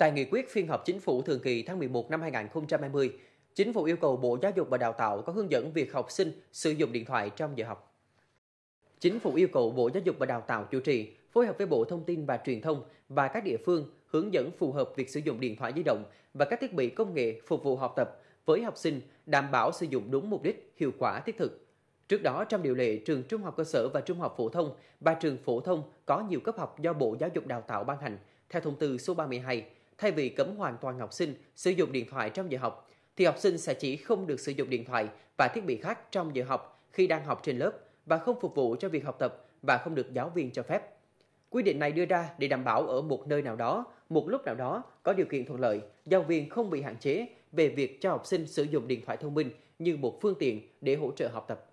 Tại nghị quyết phiên họp chính phủ thường kỳ tháng 11 năm 2020, Chính phủ yêu cầu Bộ Giáo dục và Đào tạo có hướng dẫn việc học sinh sử dụng điện thoại trong giờ học. Chính phủ yêu cầu Bộ Giáo dục và Đào tạo chủ trì phối hợp với Bộ Thông tin và Truyền thông và các địa phương hướng dẫn phù hợp việc sử dụng điện thoại di động và các thiết bị công nghệ phục vụ học tập với học sinh đảm bảo sử dụng đúng mục đích, hiệu quả thiết thực. Trước đó, trong điều lệ trường trung học cơ sở và trung học phổ thông và trường phổ thông có nhiều cấp học do Bộ Giáo dục Đào tạo ban hành, theo thông tư số 32, thay vì cấm hoàn toàn học sinh sử dụng điện thoại trong giờ học, thì học sinh sẽ chỉ không được sử dụng điện thoại và thiết bị khác trong giờ học khi đang học trên lớp và không phục vụ cho việc học tập và không được giáo viên cho phép. Quy định này đưa ra để đảm bảo ở một nơi nào đó, một lúc nào đó có điều kiện thuận lợi, giáo viên không bị hạn chế về việc cho học sinh sử dụng điện thoại thông minh như một phương tiện để hỗ trợ học tập.